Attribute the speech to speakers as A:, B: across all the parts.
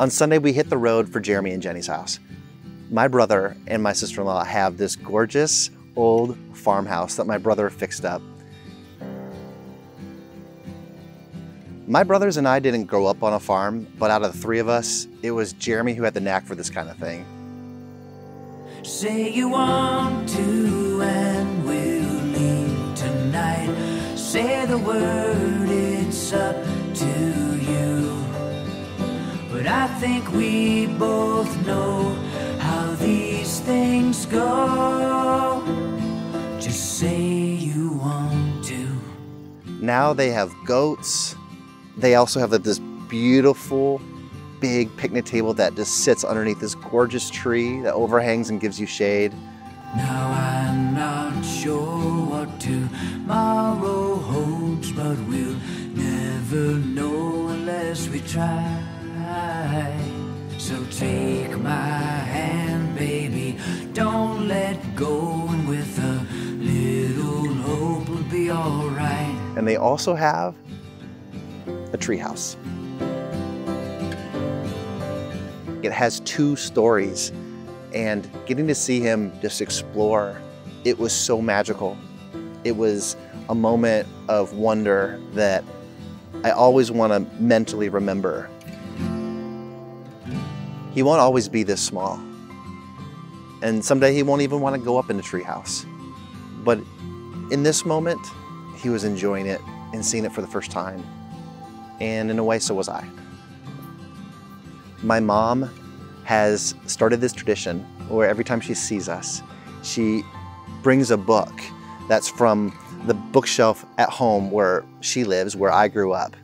A: On Sunday, we hit the road for Jeremy and Jenny's house. My brother and my sister-in-law have this gorgeous old farmhouse that my brother fixed up. My brothers and I didn't grow up on a farm, but out of the three of us, it was Jeremy who had the knack for this kind of thing.
B: Say you want to and think we both know how these things go. Just say you want to.
A: Now they have goats. They also have this beautiful big picnic table that just sits underneath this gorgeous tree that overhangs and gives you shade.
B: Now I'm not sure what tomorrow holds, but we'll never know unless we try. So take my hand, baby, don't let go, and with a little hope we'll be alright.
A: And they also have a treehouse. It has two stories, and getting to see him just explore, it was so magical. It was a moment of wonder that I always want to mentally remember. He won't always be this small. And someday he won't even want to go up in the treehouse. But in this moment, he was enjoying it and seeing it for the first time. And in a way, so was I. My mom has started this tradition where every time she sees us, she brings a book that's from the bookshelf at home where she lives, where I grew up.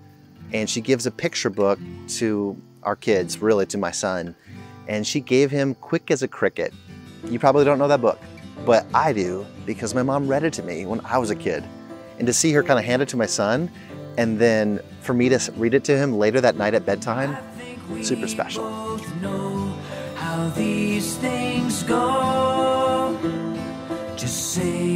A: And she gives a picture book to our kids, really to my son. And she gave him Quick as a Cricket. You probably don't know that book, but I do because my mom read it to me when I was a kid. And to see her kind of hand it to my son and then for me to read it to him later that night at bedtime, super special.
B: how these things go. Just say